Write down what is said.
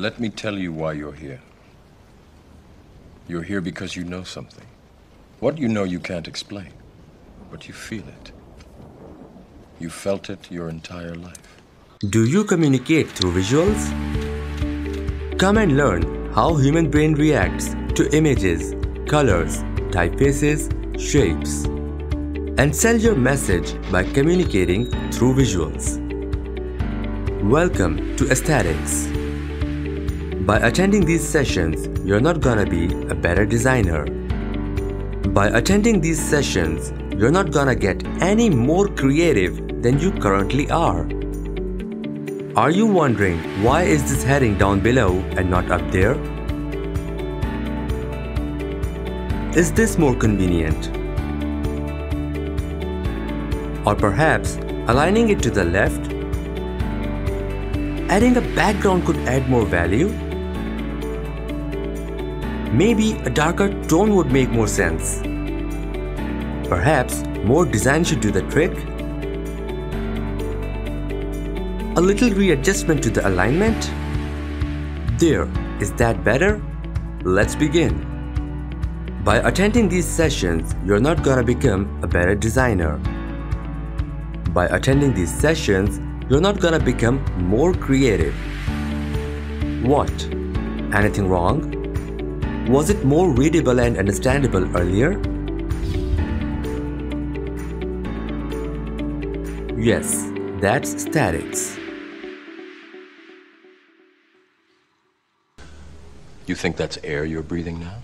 Let me tell you why you're here. You're here because you know something. What you know you can't explain, but you feel it. You felt it your entire life. Do you communicate through visuals? Come and learn how human brain reacts to images, colors, typefaces, shapes. And sell your message by communicating through visuals. Welcome to Aesthetics. By attending these sessions, you're not gonna be a better designer. By attending these sessions, you're not gonna get any more creative than you currently are. Are you wondering why is this heading down below and not up there? Is this more convenient? Or perhaps aligning it to the left? Adding a background could add more value? Maybe a darker tone would make more sense. Perhaps more design should do the trick? A little readjustment to the alignment? There, is that better? Let's begin. By attending these sessions, you're not gonna become a better designer. By attending these sessions, you're not gonna become more creative. What? Anything wrong? Was it more readable and understandable earlier? Yes, that's aesthetics. You think that's air you're breathing now?